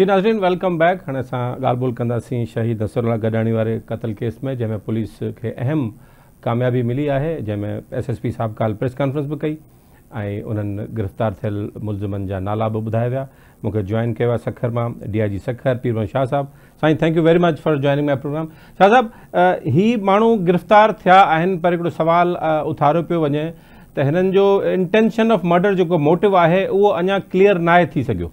जी नाज़रीन welcome back हाणे असां ॻाल्हि ॿोल कंदासीं शहीद नसरुल्ला गॾाणी वारे क़तल केस में जंहिंमें पुलिस खे अहम कामयाबी मिली आहे जंहिंमें एस एस पी साहिबु काल्ह प्रेस कॉन्फ्रेंस बि कई, ऐं गिरफ़्तार थियल मुलज़िमनि जा नाला बि ॿुधाया विया। जॉइन कयो आहे सखर माँ D I G Sukkur Pirmal Shah साहिबु। Sai thank you very much for joining my program Shah साहिबु ही माण्हू गिरफ़्तार थिया पर हिकिड़ो सुवालु उथारियो पियो वञे, त इंटेंशन ऑफ़ मर्डर जेको मोटिव आहे, उहो अञा क्लियर नाहे थी सघियो।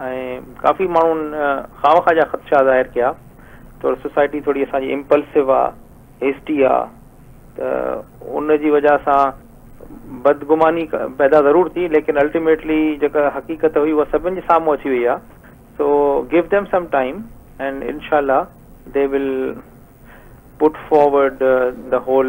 काफ़ी माण्हुनि खां खां जा ख़दशा ज़ाहिर कया। थोरो सोसाइटी थोरी असांजी इम्पल्सिव आहे हेस्टी त वजह सां बदगुमानी पैदा ज़रूर थी, लेकिन अल्टीमेटली जेका हक़ीक़त हुई उहा सभिनि जे साम्हूं अची वई आहे so give them some time and इनशाला they will put forward the whole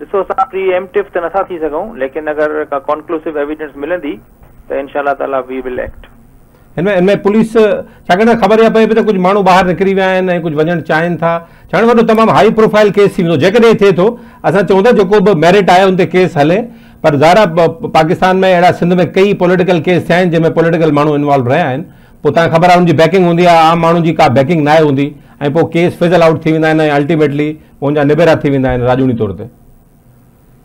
ॾिसो असां प्री एमटिव त नथा थी सघूं लेकिन अगरि का कॉन्क्लूसिव एविडेंस मिलंदी त इनशा ताला वी विल एक्ट हिन में हिन में पुलिस छाकाणि ख़बर इहा पए पई त कुझु माण्हू ॿाहिरि निकिरी विया आहिनि ऐं कुझु वञणु चाहिनि था। छाकाणि वॾो तमामु हाई प्रोफ़ाइल केस थी वेंदो जेकॾहिं थिए थो असां चऊं था जेको बि मेरिट आहे उन ते केस हले। पर ज़ाहिर पाकिस्तान में अहिड़ा सिंध में कई पॉलिटिकल केस थिया आहिनि जंहिंमें पॉलिटिकल माण्हू इन्वॉल्व रहिया आहिनि पोइ तव्हांखे ख़बर आहे हुनजी बैकिंग हूंदी आहे आम माण्हू जी का बैकिंग न आहे हूंदी। ऐं पोइ केस फिज़ल आउट थी वेंदा आहिनि ऐं अल्टीमेटली हुनजा निबेरा थी वेंदा आहिनि, राजूनी तौर ते।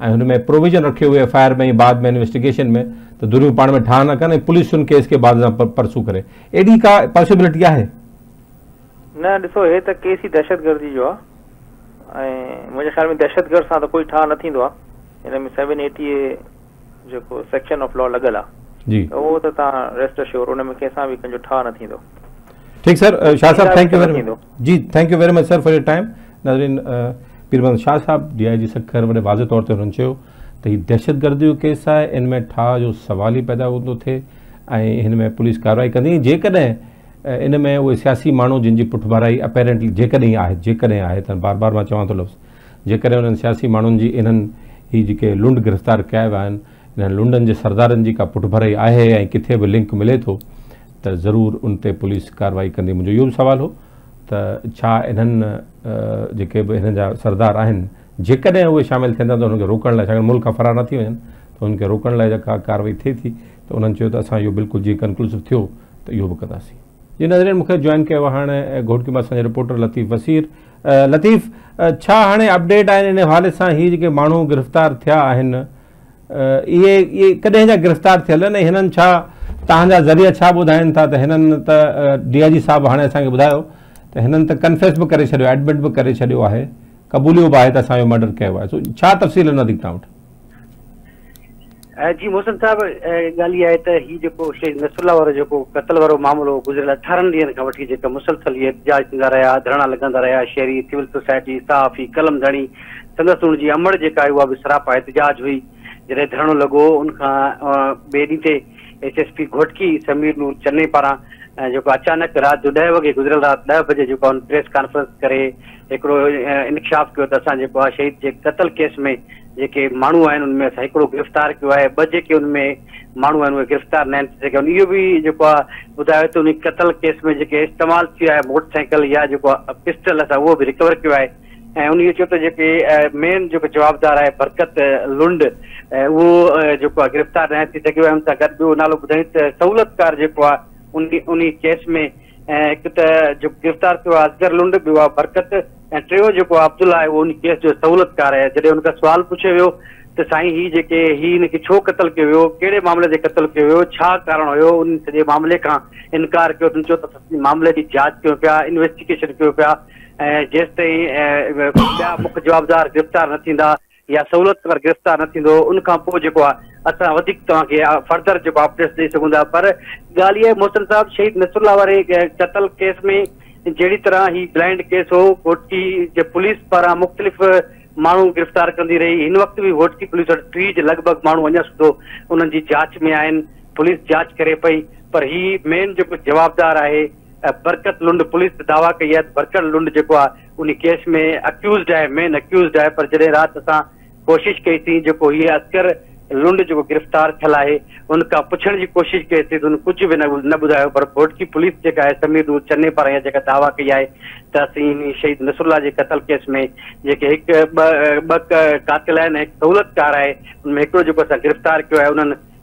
ऐं हुन में प्रोविज़न रखियो हुयो एफ़ में बाद में इन्वेस्टिगेशन में। त धुरियूं पाण में ठाह न ऐं पुलिस हुन केस खे बाद सां परसू करे। एॾी का पॉसिबिलिटी आहे न ॾिसो हे त केस ई दहशतगर्दी जो आहे ऐं मुंहिंजे ख़्याल में दहशतगर्द सां त कोई ठाह न थींदो आहे हिन में सेवन एटी ए जेको सेक्शन ऑफ़ लॉ लॻल आहे जी उहो त तव्हां रेस्ट श्योर हुन में कंहिंसां बि कंहिंजो ठाह न थींदो। ठीकु सर शाह साहब thank you very ji thank you very much sir for your time नाज़रीन पीरबंद शाह साहब डी आई जी सखर वॾे वाज़े तौर ते हुननि चयो त जो केस आहे, इन में ठाह जो सवाल ई पैदा हूंदो थिए ऐं में पुलिस कार्रवाई कंदी। जेकॾहिं इन में उहे सियासी माण्हू जिन जी पुठिभराई अपेरेंटली जेकॾहिं आहे, जेकॾहिं बार बार माँ चवां थो लफ़्ज़, जेकॾहिं उन्हनि सियासी माण्हुनि जी ही जेके लुंड गिरफ़्तार कया विया आहिनि, इन्हनि लुंडनि जे सरदारनि का पुठिभराई आहे किथे बि लिंक मिले थो, त ज़रूरु उन पुलिस कार्रवाई कंदी। मुंहिंजो इहो बि हो। त छा इन्हनि जेके बि हिन जा सरदार आहिनि जेकॾहिं उहे शामिलु थियंदा त उन्हनि रोकण लाइ मुल्क फरार न थी वञनि त उन्हनि खे रोकण लाइ जेका कार्रवाई थिए थी त उन्हनि चयो त असां इहो कंक्लूसिव थियो त इहो बि कंदासीं। जी नज़रीन मूंखे जॉइन कयो आहे हाणे घोटकी रिपोर्टर लतीफ़ वसीर। लतीफ़ हाणे अपडेट आहिनि? इन हवाले सां हीअ जेके माण्हू गिरफ़्तार थिया अ, इहे इहे कॾहिं गिरफ़्तार थियल आहिनि? हिननि छा ज़रिया छा था? त त डी आई जी साहिबु हाणे असांखे ॿुधायो त हिननि त कन्फेस बि करे छॾियो एडमिट बि करे छॾियो आहे क़बूलियो बि आहे त असांजो मर्डर कयो आहे। सो छा तफ़सील न थी तव्हां वटि? जी, मोहसिन साहब ॻाल्हि इहा आहे त हीउ जेको शहीद नसरुल्ला वारो जेको क़तल वारो मामिलो गुज़िरियल अठारहनि ॾींहंनि खां वठी जेका मुसलसल इहे थींदा रहिया धरणा लॻंदा रहिया, शहरी, सिविल सोसाइटी सहाफ़ी कलम धणी, संदसि हुनजी अमड़ जेका आहे, उहा बि सरापा एहतजाज हुई। जॾहिं धरणो लॻो उनखां ॿिए ॾींहं ते S S P Ghotki Sameer Noor Channe पारां जेको अचानक राति जो ॾह वॻे गुज़िरियल राति ॾह बजे जेको आहे प्रेस कॉन्फ्रेंस करे हिकिड़ो इंकशाफ़ कयो त असां जेको शहीद जे क़तल केस में जेके माण्हू आहिनि उनमें असां हिकिड़ो गिरफ़्तार कयो आहे। ॿ जेके उनमें माण्हू आहिनि उहे गिरफ़्तार न आहिनि थी सघिया इहो बि जेको ॿुधायो उन कतल केस में जेके इस्तेमालु थी आहे मोटरसाइकिल या जेको पिस्टल असां उहो बि रिकवर कयो आहे। ऐं उन चयो जेके मेन जेको जवाबदार आहे बरकत लुंड अ, जेको आहे गिरफ़्तार न थी सघियो ॿियो नालो ॿुधाई त सहूलियतकार जेको आहे उन उन केस में ऐं हिकु गिरफ़्तार थियो आहे असगर लुंड आहे बरकत, ऐं टियों जेको अब्दुल्ला आहे, उहो उन केस जो सहूलियतकार आहे। जॾहिं हुनखां सुवाल पुछियो वियो, त साईं, ही जेके, ही हिनखे छो क़तल कयो वियो? मामले ते क़तल कयो वियो? कारण हुयो? उन सॼे मामले खां इनकार कयो? त मामले जी जाँच कयूं पिया, इन्वेस्टिगेशन कयूं पिया, ऐं जेसि मुख्य जवाबदार गिरफ़्तार न या सहूलियतकार गिरफ़्तार न थींदो उन खां पोइ जेको फर्दर जेको अपडेट्स ॾेई सघूं था। पर ॻाल्हि मोहसिन साहब शहीद नसरुल्ला वारे क़तल केस में जहिड़ी तरह ही ब्लाइंड केस हो घोटकी जे पुलिस पारां मुख़्तलिफ़ माण्हू गिरफ़्तार कंदी रही। हिन वक़्तु बि घोटकी पुलिस वटि टीह जे लॻभॻि माण्हू अञा जी जाँच में आहिनि। पुलिस जाँच करे पई पर ही मेन जेको जवाबदार अ, बरकत लुंड, पुलिस दावा कई त बरकत लुंड आहे उन केस में अक्यूज़ड आहे मेन अक्यूज़ड आहे, पर जॾहिं राति असां कोशिशि कईसीं जेको हीअ अस्कर लुंड जेको गिरफ़्तार थियल आहे उन खां पुछण जी कोशिशि कईसीं त उन कुझु बि न न पर घोटकी पुलिस आहे, समीर नूर चन्ने पारां दावा कई आहे, त असीं शहीद नसरुल्ला जे क़तल केस में जेके हिकु, ॿ ॿ क- कातिल आहिनि, हिकु उनमें हिकिड़ो गिरफ़्तार कयो आहे, उन्हनि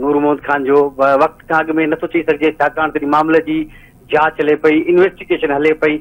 नूर मोहम्मद ख़ान जो वक़्त खां अॻु में नथो चई सघिजे, छाकाणि त मामले जी जाँच हले पई इन्वेस्टिगेशन हले पई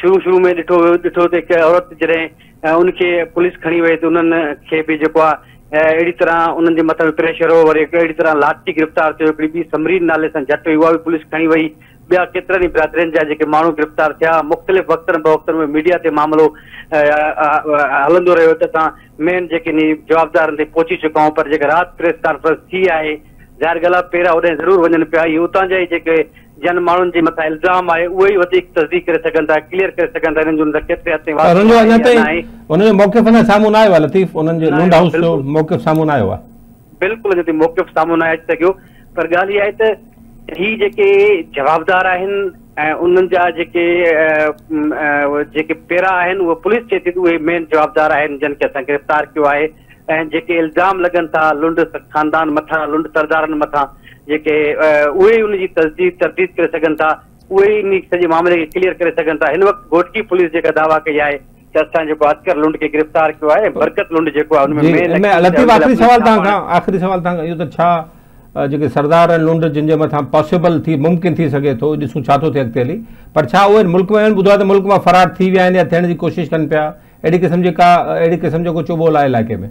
शुरू शुरू में ॾिठो वियो, ॾिठो त औरत जॾहिं उनखे पुलिस खणी वई त उन्हनि जेको आहे अहिड़ी तरह उन्हनि जे मथां प्रेशर हो, वरी अहिड़ी तरह लाठी गिरफ़्तार थियो, हिकिड़ी ॿी समरीन नाले सां झटि हुई, उहा बि पुलिस खणी वई। ॿिया केतिरनि ई बिरादरियुनि जा जेके गिरफ़्तार थिया, मुख़्तलिफ़ वक़्तनि वक़्तनि में मीडिया ते मामिलो हलंदो रहियो, त मेन जेके जवाबदारनि ते चुका आहियूं, पर जेका राति प्रेस कॉन्फ्रेंस थी आहे ज़ाहिर ॻाल्हि आहे पहिरियाँ होॾे ज़रूरु वञनि पिया। इहे उतां जा ई जेके जन माण्हुनि जे मथां इल्ज़ाम आहे उहे ई वधीक तस्दीक करे सघनि था क्लियर करे सघनि था। हिननि जो केतिरे हथे उनजो मौक़िफ़ अञा साम्हूं न आयो आहे लतीफ़। उन्हनि जो लूंड हाउस जो मौक़िफ़ साम्हूं न आयो आहे। बिल्कुलु अञा ताईं मौक़िफ़ साम्हूं न अची सघियो पर ॻाल्हि इहा आहे त ही जेके जवाबदार आहिनि ऐं उन्हनि जा जेके जेके पहिरां आहिनि उहे पुलिस चए थी उहे मेन जवाबदार आहिनि जिन खे असां गिरफ़्तार कयो आहे। ऐं जेके इल्ज़ाम लॻनि था लुंड ख़ानदान मथां लुंड सरदारनि मथां जेके उहे तस्दीक तरदीद करे सघनि था उहे ई इन सॼे मामले खे क्लियर करे सघनि था। हिन वक़्तु घोटकी पुलिस जेका दावा कई आहे त असां जेको असकर लुंड खे गिरफ़्तार कयो आहे बरकत लुंड जेको आहे हुनमें आख़िरी सवाल तव्हां खां आख़िरी सवाल तव्हां इहो त छा जेके सरदार आहिनि लुंड जिन जे मथां पॉसिबल थी मुमकिन थी सघे थो ॾिसूं छा थो थिए अॻिते हली। पर छा उहे मुल्क में आहिनि? ॿुधो आहे त मुल्क माँ फ़रार थी विया आहिनि या थियण जी कोशिशि कनि पिया? अहिड़ी क़िस्म जी का अहिड़ी क़िस्म जो को चुबोल आहे इलाइक़े में?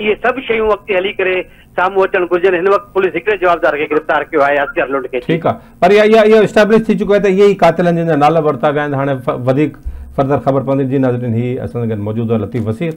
इहे सभु शयूं अॻिते हली करे साम्हूं अचणु घुरिजनि, हिन वक़्तु पुलिस हिकिड़े जवाबदार खे गिरफ़्तार कयो आहे असगर लुंड खे ठीकु आहे पर इहा इहा इस्टेब्लिश थी चुको आहे त इहे ई कातिलनि जा नाला वरिता विया आहिनि, हाणे वधीक फर्दर ख़बर पवंदी, जी नाज़रीन, ही असां गॾु मौजूदु आहे लतीफ़ वसीर।